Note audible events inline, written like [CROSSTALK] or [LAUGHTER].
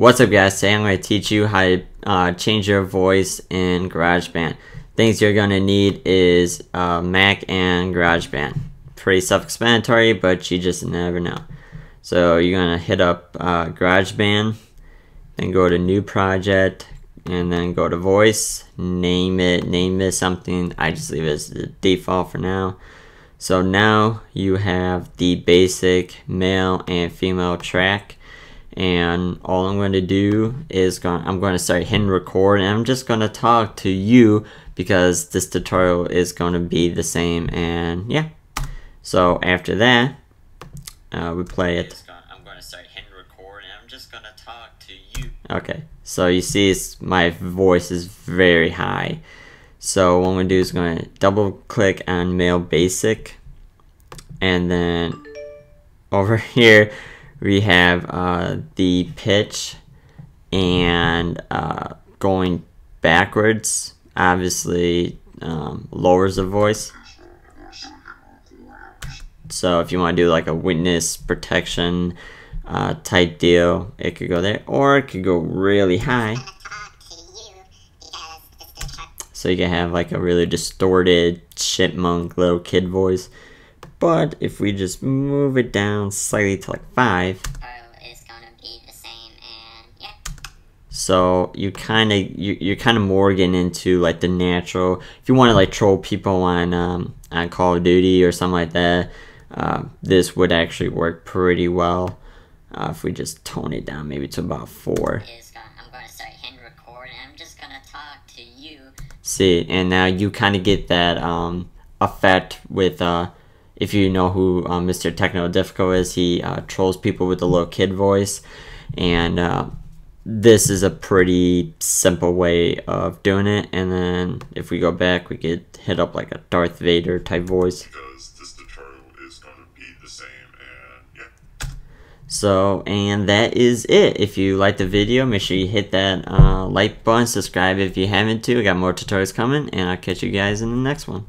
What's up guys, today I'm going to teach you how to uh, change your voice in GarageBand. Things you're going to need is uh, Mac and GarageBand. Pretty self-explanatory, but you just never know. So you're going to hit up uh, GarageBand, then go to New Project, and then go to Voice, name it, name it something. I just leave it as the default for now. So now you have the basic male and female track and all I'm going to do is going I'm going to start hitting record and I'm just going to talk to you because this tutorial is going to be the same and yeah. So after that uh, we play it. I'm going to start hitting record and I'm just going to talk to you. Okay so you see my voice is very high. So what I'm going to do is going to double click on male basic and then over [LAUGHS] here we have uh, the pitch and uh, going backwards obviously um, lowers the voice. So if you want to do like a witness protection uh, type deal it could go there or it could go really high. So you can have like a really distorted chipmunk little kid voice but if we just move it down slightly to like 5, So you kind of you you're kind of more getting into like the natural. If you want to like troll people on um, on Call of Duty or something like that, uh, this would actually work pretty well. Uh, if we just tone it down maybe to about four. I'm going to start hitting record and I'm just going to talk to you. See, and now you kind of get that um, effect with uh, if you know who uh, Mr. Techno Difficult is, he uh, trolls people with a little kid voice. And uh, this is a pretty simple way of doing it. And then if we go back, we could hit up like a Darth Vader type voice. Because this tutorial is going to be the same. And yeah. So, and that is it. If you like the video, make sure you hit that uh, like button, subscribe if you haven't to. I got more tutorials coming, and I'll catch you guys in the next one.